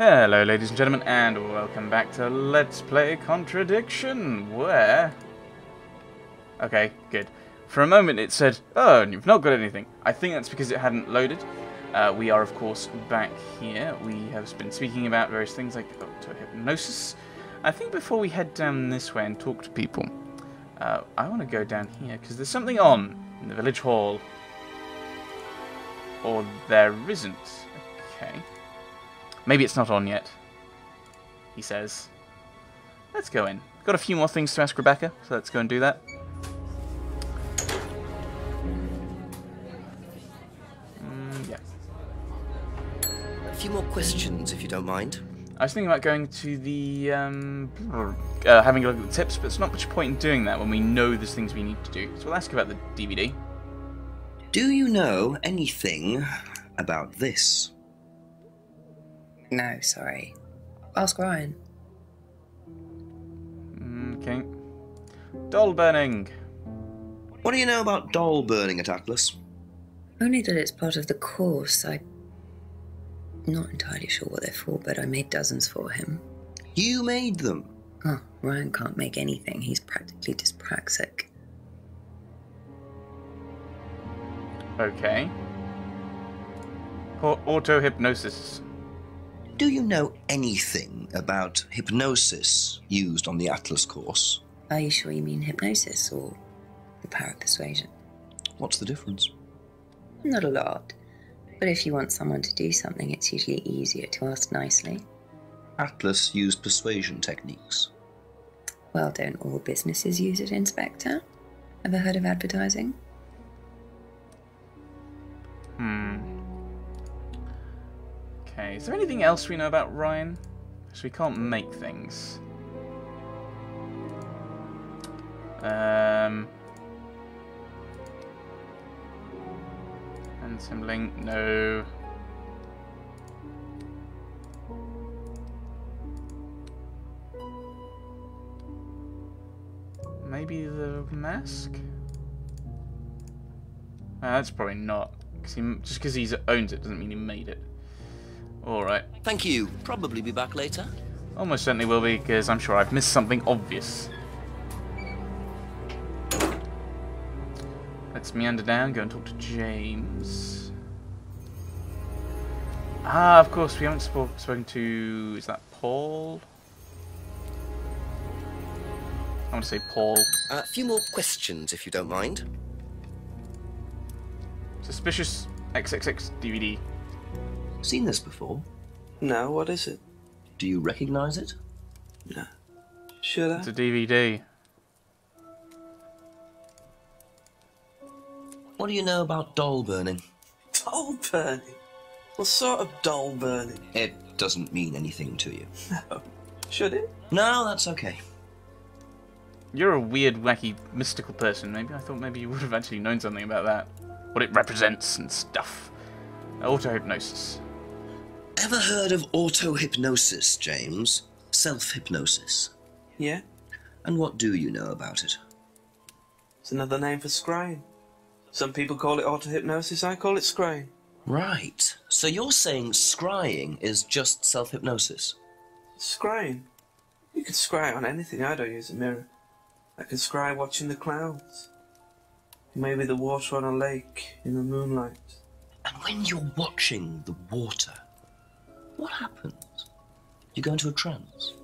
Hello, ladies and gentlemen, and welcome back to Let's Play Contradiction, where... Okay, good. For a moment it said, oh, you've not got anything. I think that's because it hadn't loaded. Uh, we are, of course, back here. We have been speaking about various things like auto-hypnosis. I think before we head down this way and talk to people, uh, I want to go down here, because there's something on in the village hall. Or there isn't. Okay. Maybe it's not on yet, he says. Let's go in. Got a few more things to ask Rebecca, so let's go and do that. Mm, yeah. A few more questions, if you don't mind. I was thinking about going to the, um, uh, having a look at the tips, but it's not much point in doing that when we know there's things we need to do. So we'll ask about the DVD. Do you know anything about this? No, sorry. Ask Ryan. Okay. Doll burning. What do you know about doll burning at Atlas? Only that it's part of the course. I'm not entirely sure what they're for, but I made dozens for him. You made them. Oh, Ryan can't make anything. He's practically dyspraxic. Okay. Auto hypnosis. Do you know anything about hypnosis used on the Atlas course? Are you sure you mean hypnosis or the power of persuasion? What's the difference? Not a lot. But if you want someone to do something, it's usually easier to ask nicely. Atlas used persuasion techniques. Well, don't all businesses use it, Inspector? Ever heard of advertising? Hmm. Okay, is there anything else we know about Ryan? So we can't make things. Um. And link, no. Maybe the mask? That's probably not. Cause he, just because he owns it doesn't mean he made it. Alright. Thank you. Probably be back later. Almost certainly will be, because I'm sure I've missed something obvious. Let's meander down, go and talk to James. Ah, of course, we haven't sp spoken to... Is that Paul? I want to say Paul. A uh, few more questions, if you don't mind. Suspicious XXX DVD. Seen this before? No, what is it? Do you recognize it? No. Should I? It's a DVD. What do you know about doll burning? Doll burning? What sort of doll burning? It doesn't mean anything to you. No. Should it? No, that's okay. You're a weird, wacky, mystical person. Maybe I thought maybe you would have actually known something about that. What it represents and stuff. Auto hypnosis. Ever heard of auto hypnosis, James? Self hypnosis? Yeah. And what do you know about it? It's another name for scrying. Some people call it auto hypnosis, I call it scrying. Right. So you're saying scrying is just self hypnosis? Scrying? You can scry on anything, I don't use a mirror. I can scry watching the clouds. Maybe the water on a lake in the moonlight. And when you're watching the water, what happens? You go into a trance.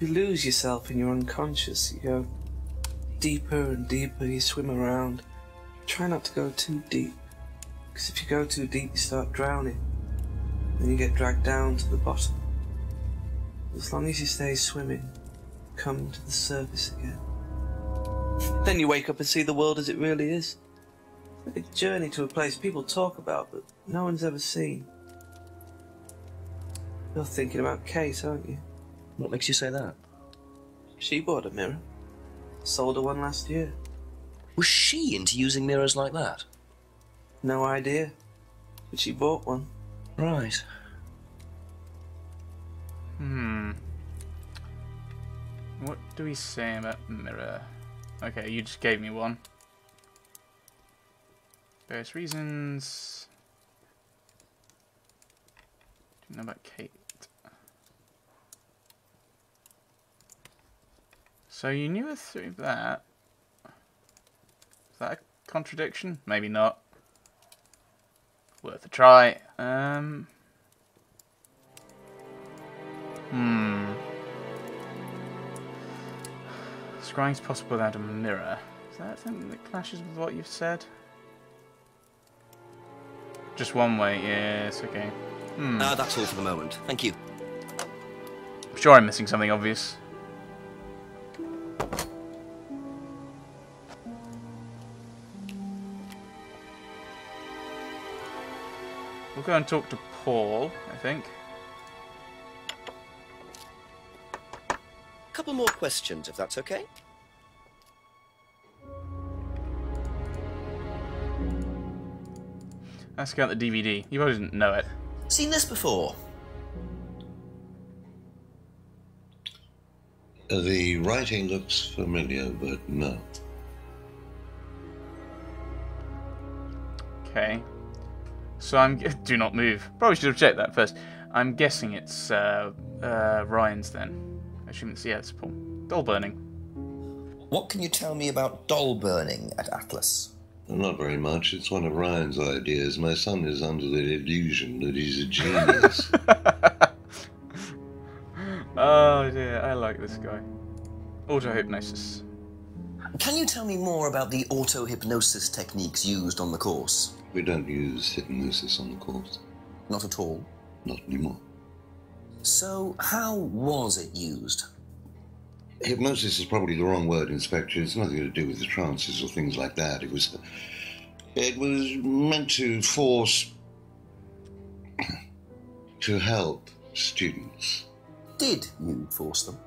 You lose yourself in your unconscious. You go deeper and deeper. You swim around. Try not to go too deep. Because if you go too deep, you start drowning. Then you get dragged down to the bottom. As long as you stay swimming, come to the surface again. Then you wake up and see the world as it really is. It's a journey to a place people talk about, but no one's ever seen. You're thinking about Kate, aren't you? What makes you say that? She bought a mirror. Sold her one last year. Was she into using mirrors like that? No idea. But she bought one. Right. Hmm. What do we say about mirror? Okay, you just gave me one. Various reasons. you know about Kate? So you knew her through that. Is that a contradiction? Maybe not. Worth a try. Um. Hmm. Scrying's possible without a mirror. Is that something that clashes with what you've said? Just one way, yes, okay. Hmm. Uh, that's all for the moment. Thank you. I'm sure I'm missing something obvious. We'll go and talk to Paul, I think. A couple more questions, if that's okay. Ask out the DVD. You probably didn't know it. Seen this before? The writing looks familiar, but no. Okay. So I'm... Do not move. Probably should have checked that first. I'm guessing it's uh, uh, Ryan's then. I shouldn't see yeah, it's Paul. Doll burning. What can you tell me about doll burning at Atlas? Not very much. It's one of Ryan's ideas. My son is under the illusion that he's a genius. Oh dear, I like this guy. Auto hypnosis. Can you tell me more about the auto hypnosis techniques used on the course? we don't use hypnosis on the course. Not at all. Not anymore. So, how was it used? Hypnosis is probably the wrong word, Inspector. It's nothing to do with the trances or things like that. It was. It was meant to force. to help students. Did you force them?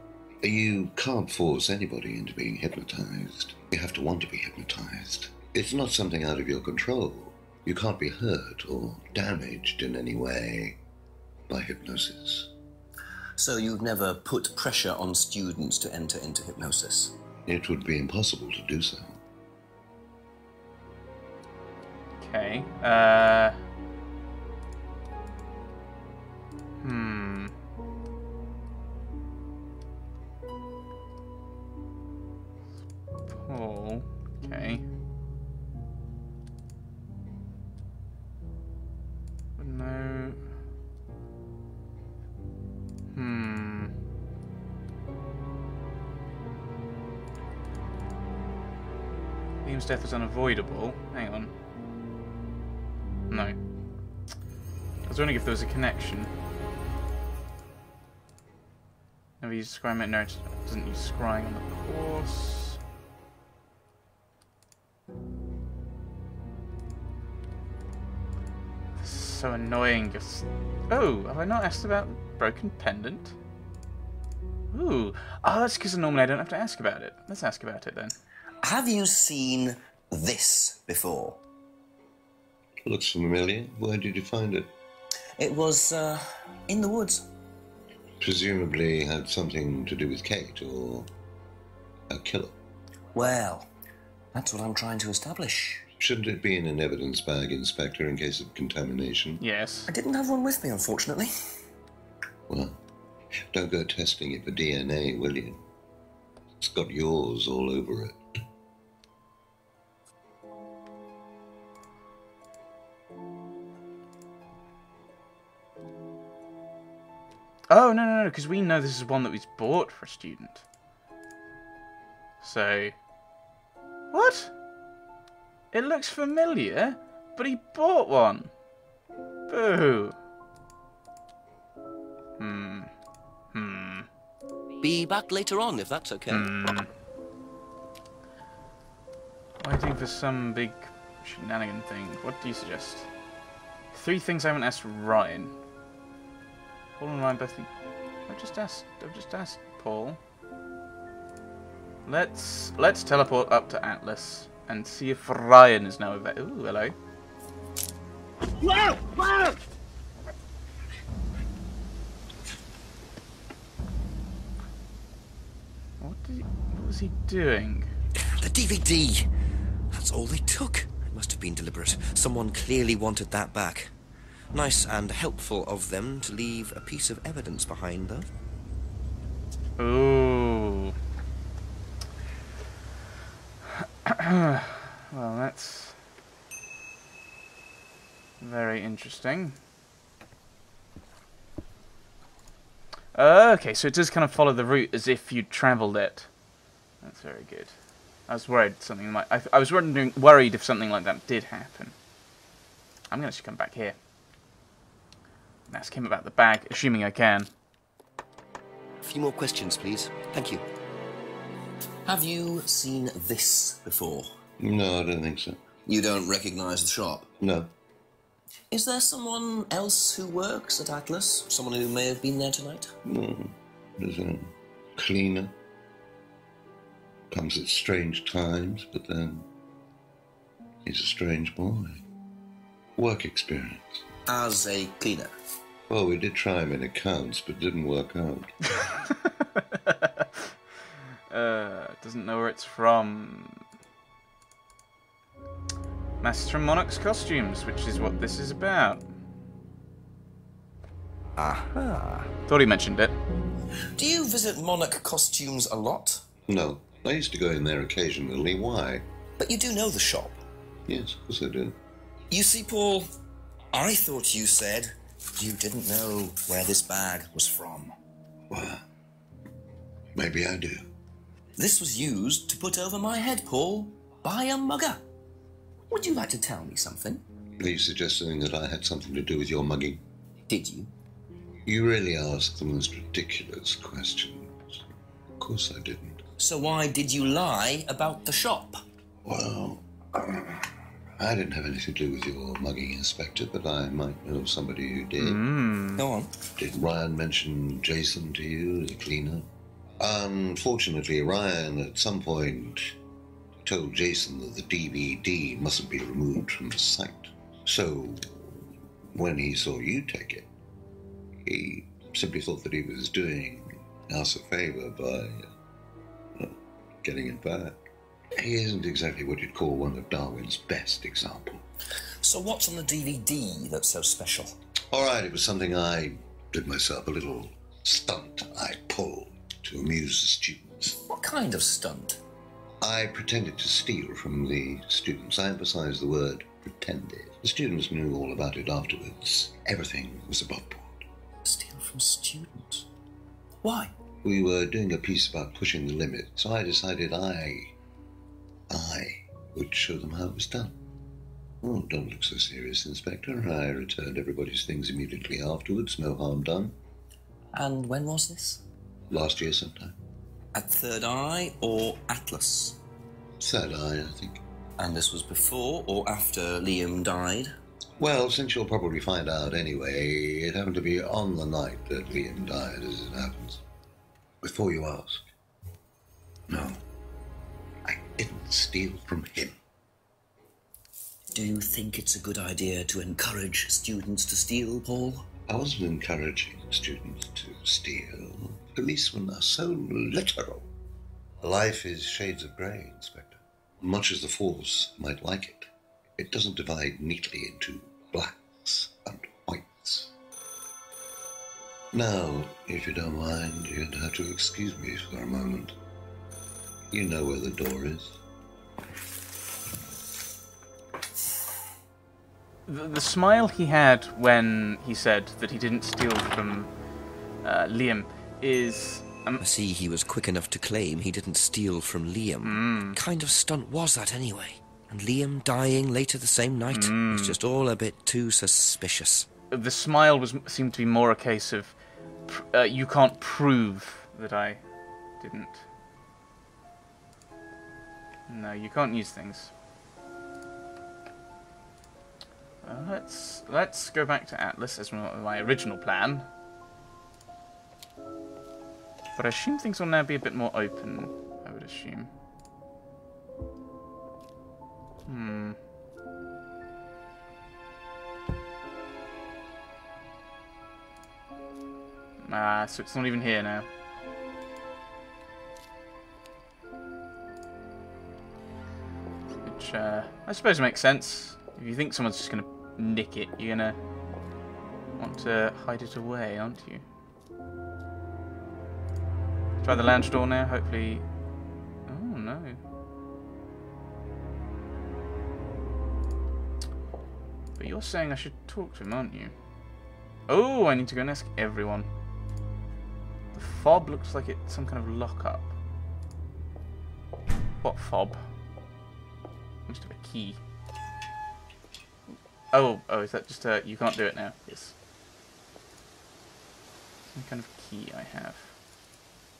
You can't force anybody into being hypnotized. You have to want to be hypnotized. It's not something out of your control. You can't be hurt or damaged in any way by hypnosis. So, you've never put pressure on students to enter into hypnosis? It would be impossible to do so. Okay. Uh. Death was unavoidable. Hang on. No. I was wondering if there was a connection. Never used scrying. No, it doesn't use scrying on the course. This is so annoying. Oh, have I not asked about broken pendant? Ooh, oh, that's because normally I don't have to ask about it. Let's ask about it then. Have you seen this before? Looks familiar. Where did you find it? It was, uh, in the woods. Presumably had something to do with Kate or a killer. Well, that's what I'm trying to establish. Shouldn't it be in an evidence bag, Inspector, in case of contamination? Yes. I didn't have one with me, unfortunately. Well, don't go testing it for DNA, will you? It's got yours all over it. Oh, no, no, no, because we know this is one that was bought for a student. So. What? It looks familiar, but he bought one. Boo. Hmm. Hmm. Be back later on, if that's okay. Hmm. Waiting for some big shenanigan thing. What do you suggest? Three things I haven't asked Ryan. Paul and Ryan both think. I've just asked. I've just asked Paul. Let's let's teleport up to Atlas and see if Ryan is now available. Ooh, hello. What did he, What was he doing? The DVD! That's all they took. It must have been deliberate. Someone clearly wanted that back. Nice and helpful of them to leave a piece of evidence behind, though. Ooh. well, that's very interesting. Okay, so it does kind of follow the route as if you'd travelled it. That's very good. I was worried something might. I, I was wondering, worried if something like that did happen. I'm going to come back here. And ask him about the bag, assuming I can. A few more questions, please. Thank you. Have you seen this before? No, I don't think so. You don't recognize the shop? No. Is there someone else who works at Atlas? Someone who may have been there tonight? No. There's a cleaner. Comes at strange times, but then he's a strange boy. Work experience. As a cleaner. Well, we did try him in accounts, but didn't work out. uh, doesn't know where it's from. Master Monarch's costumes, which is what this is about. Aha. Thought he mentioned it. Do you visit Monarch costumes a lot? No. I used to go in there occasionally. Why? But you do know the shop. Yes, of course I do. You see, Paul, I thought you said you didn't know where this bag was from. Well, maybe I do. This was used to put over my head, Paul, by a mugger. Would you like to tell me something? Are you suggesting that I had something to do with your mugging? Did you? You really ask the most ridiculous questions. Of course I didn't. So why did you lie about the shop? Well, uh, I didn't have anything to do with your mugging, Inspector, but I might know somebody who did. Mm. Go on. Did Ryan mention Jason to you, the cleaner? Unfortunately, Ryan at some point told Jason that the DVD mustn't be removed from the site. So, when he saw you take it, he simply thought that he was doing us a favor by uh, getting it back. He isn't exactly what you'd call one of Darwin's best examples. So what's on the DVD that's so special? All right, it was something I did myself, a little stunt I pulled to amuse the students. What kind of stunt? I pretended to steal from the students. I emphasize the word pretended. The students knew all about it afterwards. Everything was above board. Steal from students. Why? We were doing a piece about pushing the limit, so I decided I. I would show them how it was done. Oh, don't look so serious, Inspector. I returned everybody's things immediately afterwards, no harm done. And when was this? Last year sometime. At Third Eye or Atlas? Third eye, I think. And this was before or after Liam died? Well, since you'll probably find out anyway, it happened to be on the night that Liam died, as it happens. Before you ask, no, steal from him. Do you think it's a good idea to encourage students to steal, Paul? I wasn't encouraging students to steal. Policemen are so literal. Life is shades of grey, Inspector. Much as the Force might like it, it doesn't divide neatly into blacks and whites. Now, if you don't mind, you'd have to excuse me for a moment. You know where the door is. The, the smile he had when he said that he didn't steal from uh, Liam is. Um, I see he was quick enough to claim he didn't steal from Liam. What kind of stunt was that anyway? And Liam dying later the same night? It's just all a bit too suspicious. the smile was seemed to be more a case of uh, you can't prove that I didn't. No, you can't use things. Uh, let's let's go back to Atlas as my, original plan. But I assume things will now be a bit more open. I would assume. Hmm. Ah, so it's not even here now. Uh, I suppose makes sense. If you think someone's just gonna nick it, you're gonna want to hide it away, aren't you? Try the lounge door now, hopefully... Oh, no. But you're saying I should talk to him, aren't you? Oh, I need to go and ask everyone. The fob looks like it's some kind of lockup. What fob? Have a key. Oh, oh, is that just a... You can't do it now. Yes. Some kind of key I have.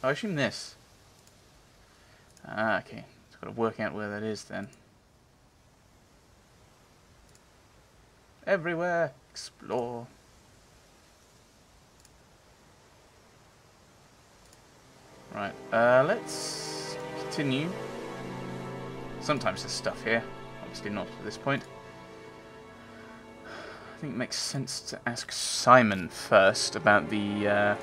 Oh, I assume this. Ah, okay. Just gotta work out where that is then. Everywhere. Explore. Right, uh, let's continue. Sometimes there's stuff here. Obviously not at this point. I think it makes sense to ask Simon first about the, uh,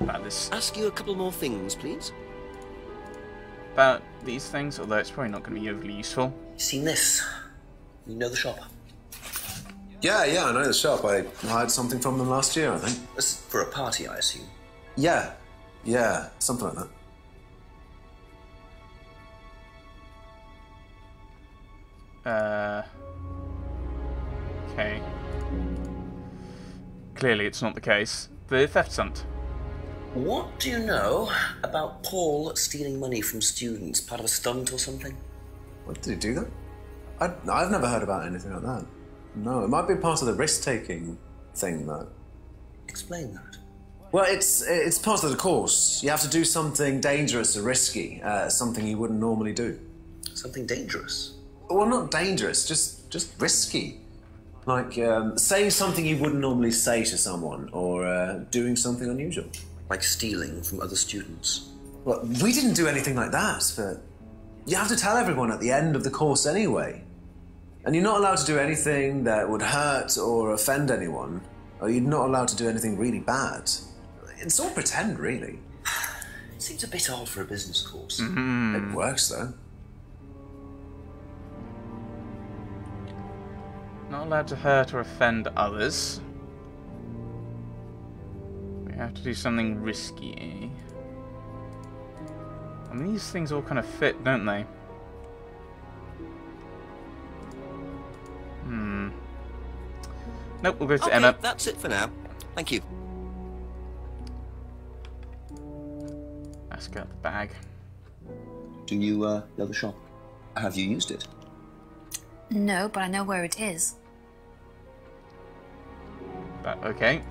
about this, Ask you a couple more things, please. about these things, although it's probably not going to be overly useful. Seen this? You know the shop? Yeah, yeah, I know the shop. I hired something from them last year, I think. This is for a party, I assume. Yeah, yeah, something like that. Uh, okay. Clearly it's not the case. The theft hunt. What do you know about Paul stealing money from students? Part of a stunt or something? What did he do that? I, I've never heard about anything like that. No, it might be part of the risk-taking thing, though. Explain that. Well, it's it's part of the course. You have to do something dangerous or risky, uh, something you wouldn't normally do. Something dangerous. Well, not dangerous, just just risky. Like um, saying something you wouldn't normally say to someone, or uh, doing something unusual. Like stealing from other students. Well, we didn't do anything like that, but you have to tell everyone at the end of the course anyway. And you're not allowed to do anything that would hurt or offend anyone, or you're not allowed to do anything really bad. It's all pretend, really. Seems a bit odd for a business course. It works, though. Not allowed to hurt or offend others. We have to do something risky. I mean, these things all kind of fit, don't they? Hmm. Nope, we'll go to Okay, Emma. that's it for now. Thank you. Ask her the bag. Do you uh, know the shop? Have you used it? No, but I know where it is. But okay.